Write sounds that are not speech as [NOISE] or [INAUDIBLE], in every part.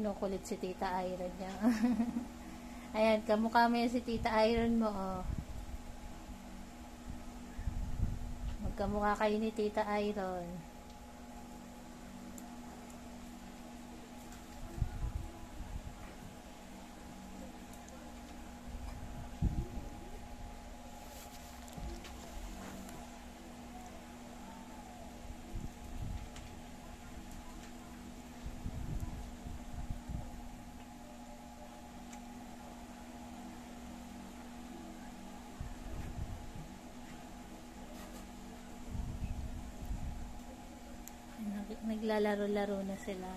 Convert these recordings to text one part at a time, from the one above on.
Kinukulit si Tita Iron niya. [LAUGHS] Ayan, kamukha mo si Tita Iron mo, oh. Magkamukha kayo ni Tita Iron. Naglalaro-laro na sila.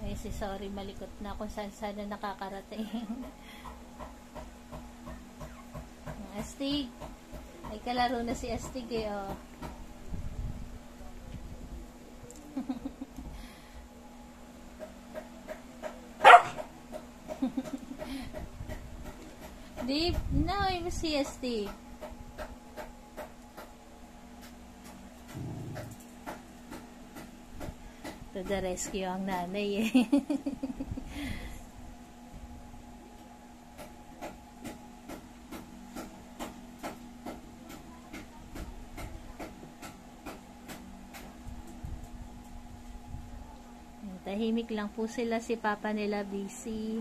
Ay, si sorry, malikot na kung saan sana nakakarating. [LAUGHS] Astig. Ay, kalaro na si Astig eh, oh. [LAUGHS] Deep, no, was si Astig. To the rescue ang nanay eh. [LAUGHS] Tahimik lang po sila si papa nila busy.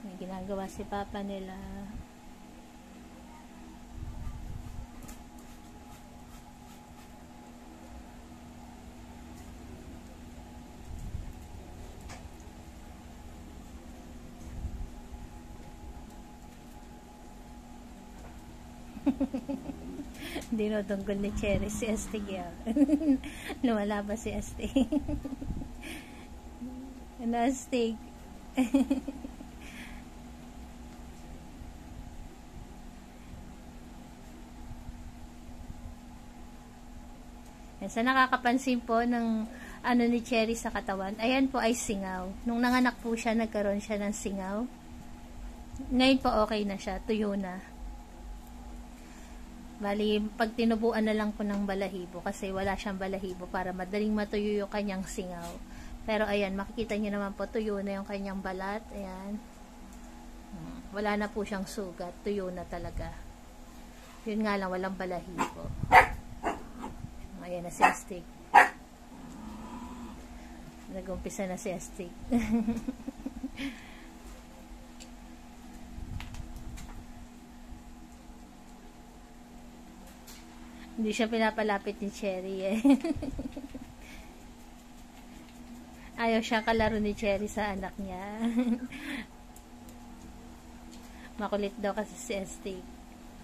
May ginagawa si papa nila. Dinodonggol ni Cherry si Astig yan. Lumala [LAUGHS] ba si Astig? ano Astig? Yan, sa nakakapansin po ng ano ni Cherry sa katawan, ayan po ay singaw. Nung nanganak po siya, nagkaroon siya ng singaw. Ngayon po okay na siya, tuyo na. Bali, pag tinubuan na lang po ng balahibo kasi wala siyang balahibo para madaling matuyo yung kanyang singaw. Pero ayan, makikita niyo naman po tuyo na yung kanyang balat. Ayan. Hmm, Wala na po siyang sugat. Tuyo na talaga. Yun nga lang, walang balahibo. Ayan na si Astig. Nag-umpisa na si Astig. [LAUGHS] Hindi siya pinapalapit ni Cherry eh. [LAUGHS] Ayaw siya kalaro ni Cherry sa anak niya. [LAUGHS] Makulit daw kasi si Astig.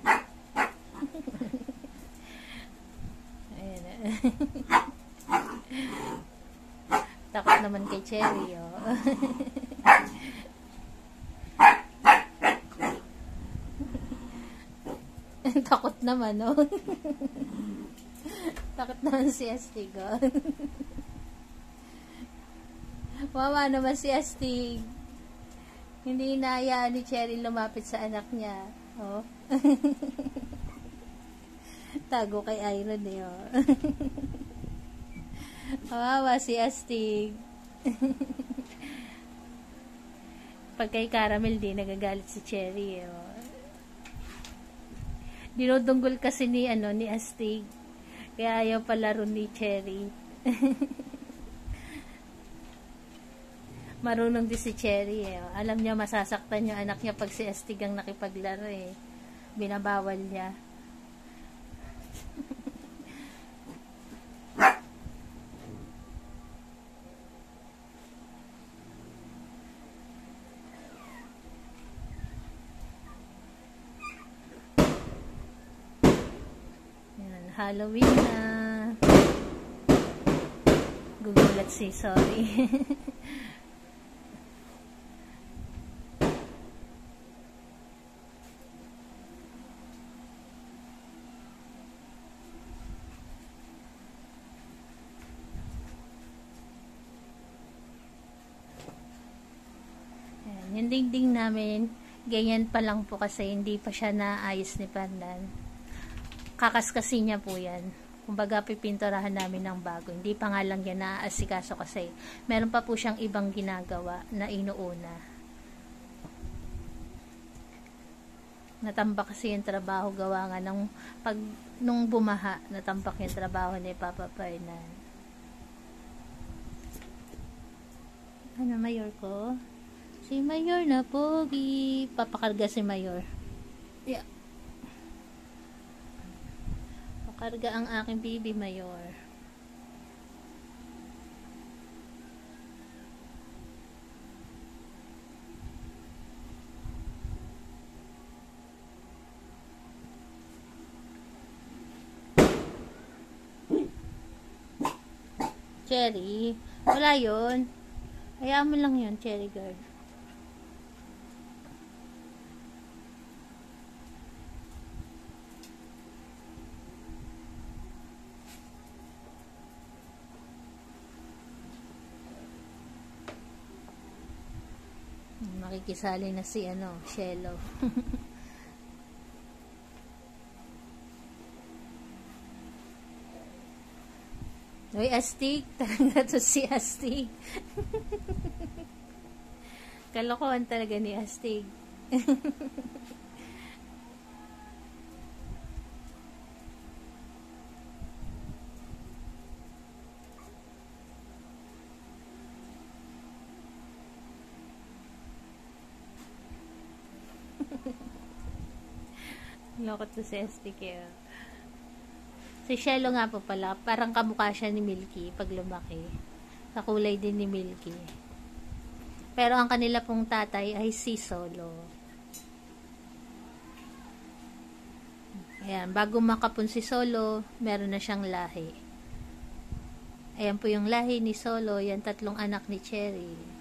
[LAUGHS] Ayan na. Takot naman kay Cherry, oh. [LAUGHS] Takot naman, no? [LAUGHS] Takot naman si Astig, oh. Mama naman si Astig. Hindi inayaan ni Cherry lumapit sa anak niya. Oh. [LAUGHS] Tago kay Iron eh, oh. Kawawa si Astig. Pag kay Caramel di nagagalit si Cherry, eh, oh. Dinodunggol kasi ni ano ni Astig. Kaya ayaw palaro ni Cherry. [LAUGHS] Marunong din si Cherry eh. Alam niya masasaktan yung anak niya pag si Astig ang nakipaglaro eh. Binabawal niya. [LAUGHS] Yan, Halloween na. Gugulat si sorry. [LAUGHS] Ayan, yung dingding namin, ganyan pa lang po kasi hindi pa siya naayos ni Pandan. Kakaskasi niya po yan. Kumbaga, pipinturahan namin ng bago. Hindi pa nga lang yan naaasikaso kasi meron pa po siyang ibang ginagawa na inuuna. Natambak kasi yung trabaho gawa nga ng pag nung bumaha, natambak yung trabaho ni Papa Fernan. Ano, mayor ko? Si mayor na pogi. Papakarga si mayor. Pakarga ang aking baby mayor. Cherry. Wala yon. Hayaan mo lang yon Cherry girl. Makikisali na si ano, Shelo. [LAUGHS] Uy, astig. [LAUGHS] Talaga to si astig. [LAUGHS] Kalokohan talaga ni astig. Loko to si astig eh. Si Shelo nga po pala, parang kamukha siya ni Milky pag lumaki. Kakulay din ni Milky. Pero ang kanila pong tatay ay si Solo. Ayan, bago makapun si Solo, meron na siyang lahi. Ayan po yung lahi ni Solo, yan tatlong anak ni Cherry.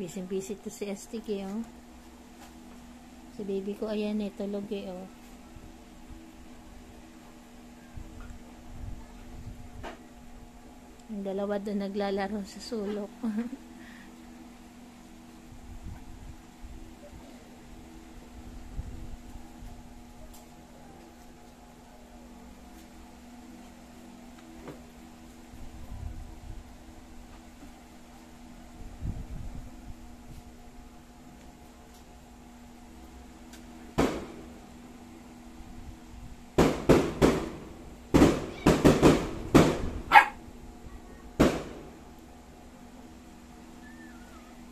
Busy-busy to si STK, oh. Si baby ko, ayan eh, tulog eh, oh. Yung dalawa doon naglalaro sa sulok. [LAUGHS]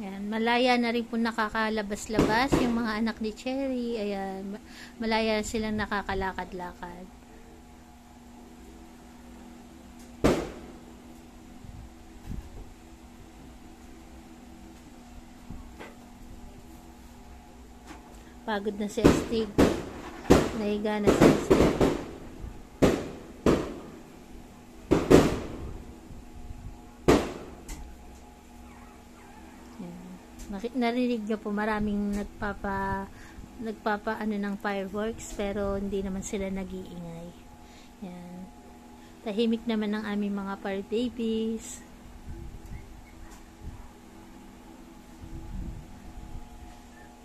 Ayan, malaya na rin po nakakalabas-labas yung mga anak ni Cherry. Ayan, malaya silang nakakalakad-lakad. Pagod na si Astig. Nahiga na si Astig. Narinig niyo po maraming nagpapa nagpapa ano ng fireworks pero hindi naman sila nag-iingay. Yan. Tahimik naman ng aming mga fire babies.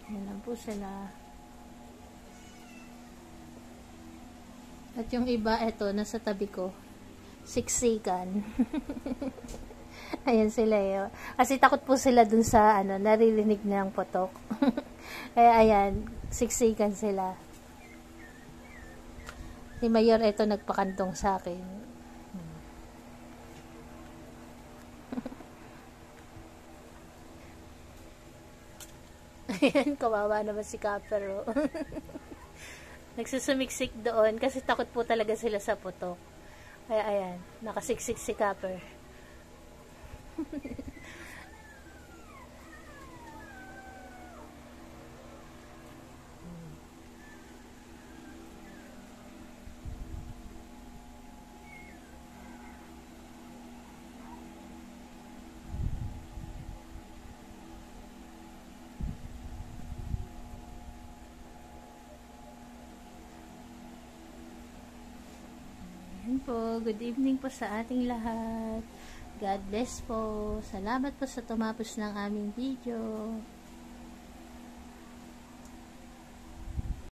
Yan lang po sila. At yung iba, eto, nasa tabi ko. Siksikan. [LAUGHS] [LAUGHS] Ayan sila eh. Kasi takot po sila dun sa ano, naririnig ng potok. [LAUGHS] Kaya ayan, siksikan sila. Si Mayor ito nagpakantong sa akin. Hmm. [LAUGHS] Ayan, kawawa naman si Kapero. Nagsusumiksik doon kasi takot po talaga sila sa putok. Kaya ayan, nakasiksik si Kapper. Po, good evening po sa ating lahat. God bless po. Salamat po sa tumapos ng aming video.